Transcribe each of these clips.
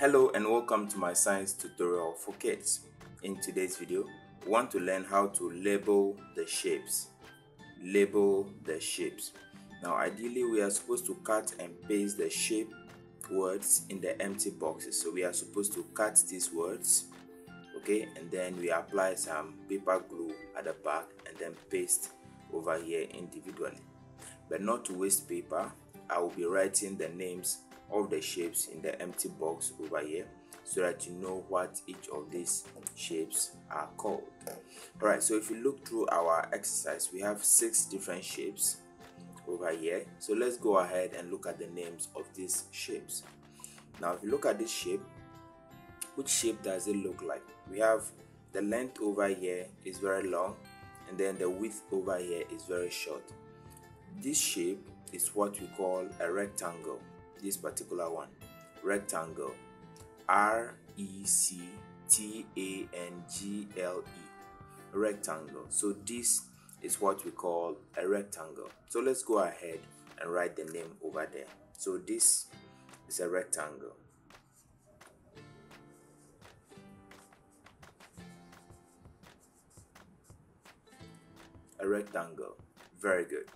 Hello and welcome to my science tutorial for kids. In today's video, we want to learn how to label the shapes. Label the shapes. Now ideally we are supposed to cut and paste the shape words in the empty boxes. So we are supposed to cut these words okay and then we apply some paper glue at the back and then paste over here individually but not to waste paper I will be writing the names of the shapes in the empty box over here so that you know what each of these shapes are called. Alright so if you look through our exercise we have six different shapes over here. So let's go ahead and look at the names of these shapes. Now if you look at this shape which shape does it look like? We have the length over here is very long and then the width over here is very short. This shape is what we call a rectangle this particular one. Rectangle. R e c t a n g l e. Rectangle. So this is what we call a rectangle. So let's go ahead and write the name over there. So this is a rectangle. A rectangle. Very good.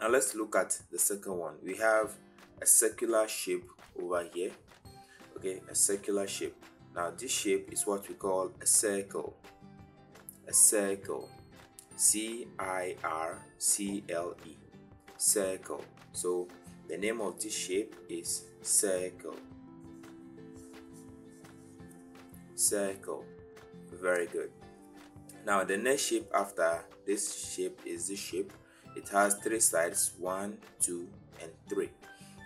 Now let's look at the second one. We have a circular shape over here okay a circular shape. Now this shape is what we call a circle a circle c-i-r-c-l-e circle. So the name of this shape is circle. Circle. Very good. Now the next shape after this shape is this shape. It has three sides one two and three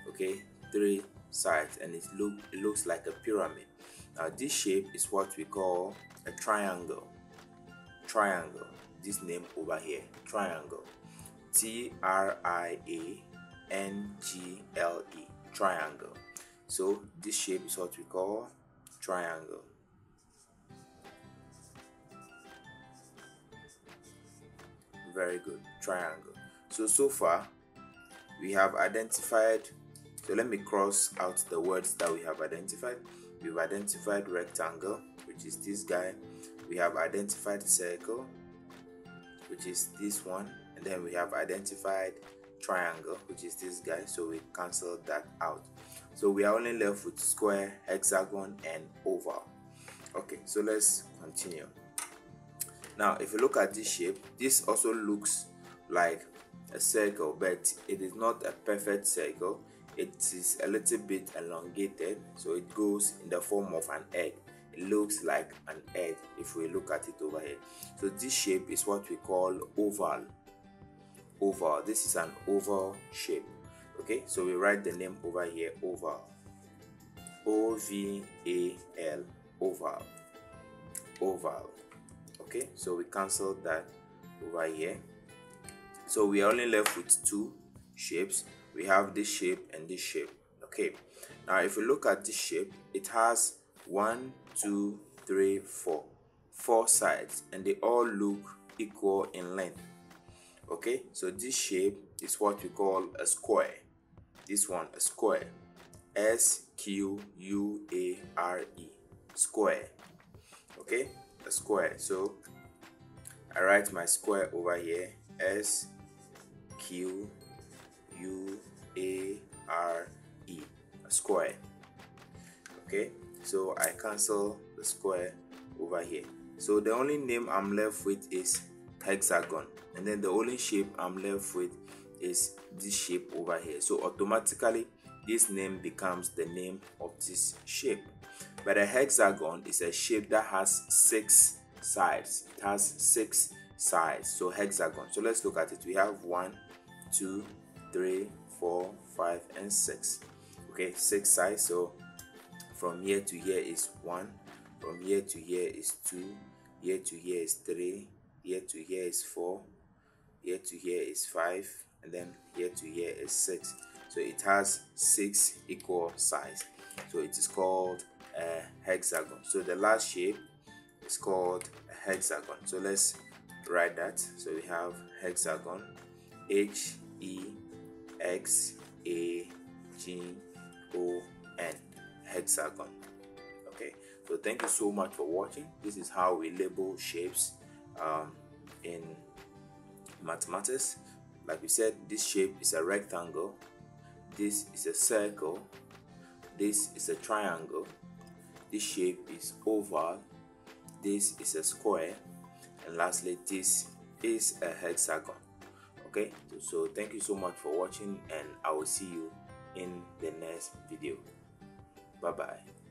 okay three sides and it look it looks like a pyramid. Now this shape is what we call a triangle. Triangle. This name over here triangle. T R I A N G L E triangle. So this shape is what we call triangle. Very good triangle. So so far we have identified so let me cross out the words that we have identified. We've identified rectangle which is this guy. We have identified circle which is this one. And then we have identified triangle which is this guy. So we cancel that out. So we are only left with square hexagon and oval. Okay so let's continue. Now if you look at this shape this also looks like a circle but it is not a perfect circle it is a little bit elongated so it goes in the form of an egg. It looks like an egg if we look at it over here. So this shape is what we call oval. Oval. This is an oval shape. Okay so we write the name over here oval. O v a l oval. Oval. Okay so we cancel that over here. So we are only left with two shapes we have this shape and this shape okay? Now if you look at this shape it has one two three four four sides and they all look equal in length okay? So this shape is what we call a square. This one a square. S q u a r e square okay? A square. So I write my square over here S Q U A R E a square. Okay so I cancel the square over here. So the only name I'm left with is hexagon and then the only shape I'm left with is this shape over here. So automatically this name becomes the name of this shape. But a hexagon is a shape that has six sides. It has six sides. So hexagon. So let's look at it. We have one two three four five and six. Okay six sides. So from here to here is one. From here to here is two. Here to here is three. Here to here is four. Here to here is five. And then here to here is six. So it has six equal sides. So it is called a hexagon. So the last shape is called a hexagon. So let's write that. So we have hexagon h e x a g o n hexagon. Okay? So thank you so much for watching. This is how we label shapes um, in mathematics. Like we said this shape is a rectangle. This is a circle. This is a triangle. This shape is oval. This is a square. And lastly this is a hexagon okay? So thank you so much for watching and i will see you in the next video. Bye bye